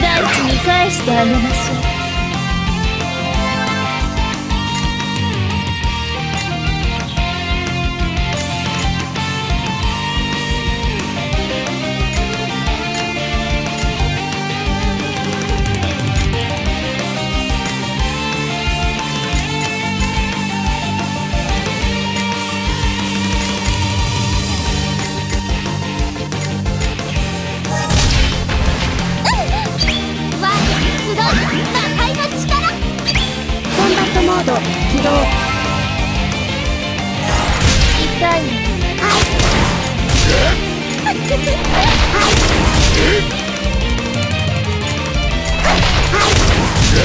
大地に返してあげましょう。動痛いはいはい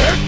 はい。